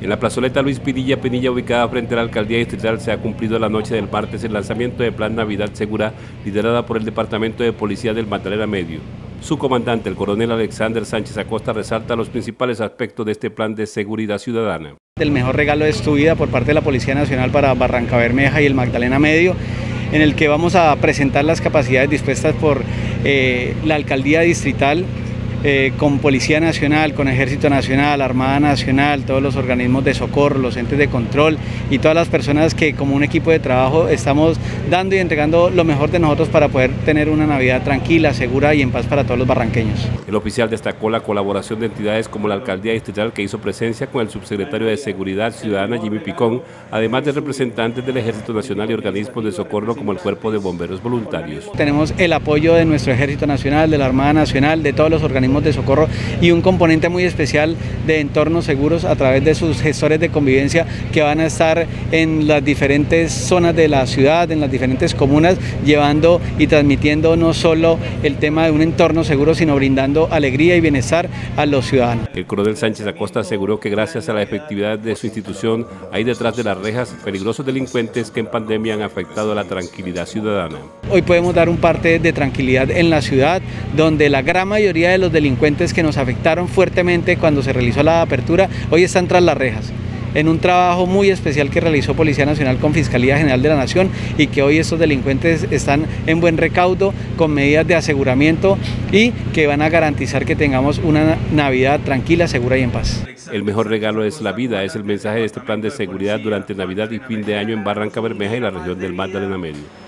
En la plazoleta Luis Pinilla Pinilla, ubicada frente a la alcaldía distrital, se ha cumplido la noche del martes el lanzamiento de Plan Navidad Segura, liderada por el Departamento de Policía del Magdalena Medio. Su comandante, el coronel Alexander Sánchez Acosta, resalta los principales aspectos de este plan de seguridad ciudadana. El mejor regalo de tu vida por parte de la Policía Nacional para Barranca Bermeja y el Magdalena Medio, en el que vamos a presentar las capacidades dispuestas por eh, la alcaldía distrital eh, con Policía Nacional, con Ejército Nacional, Armada Nacional, todos los organismos de socorro, los entes de control y todas las personas que como un equipo de trabajo estamos dando y entregando lo mejor de nosotros para poder tener una Navidad tranquila, segura y en paz para todos los barranqueños. El oficial destacó la colaboración de entidades como la Alcaldía Distrital que hizo presencia con el subsecretario de Seguridad Ciudadana Jimmy Picón, además de representantes del Ejército Nacional y organismos de socorro como el Cuerpo de Bomberos Voluntarios. Tenemos el apoyo de nuestro Ejército Nacional, de la Armada Nacional, de todos los organismos de socorro y un componente muy especial de entornos seguros a través de sus gestores de convivencia que van a estar en las diferentes zonas de la ciudad, en las diferentes comunas, llevando y transmitiendo no solo el tema de un entorno seguro, sino brindando alegría y bienestar a los ciudadanos. El coronel Sánchez Acosta aseguró que gracias a la efectividad de su institución hay detrás de las rejas peligrosos delincuentes que en pandemia han afectado a la tranquilidad ciudadana. Hoy podemos dar un parte de tranquilidad en la ciudad, donde la gran mayoría de los delincuentes que nos afectaron fuertemente cuando se realizó la apertura, hoy están tras las rejas en un trabajo muy especial que realizó Policía Nacional con Fiscalía General de la Nación y que hoy estos delincuentes están en buen recaudo con medidas de aseguramiento y que van a garantizar que tengamos una Navidad tranquila, segura y en paz. El mejor regalo es la vida, es el mensaje de este plan de seguridad durante Navidad y fin de año en Barranca Bermeja y la región del Magdalena Medio.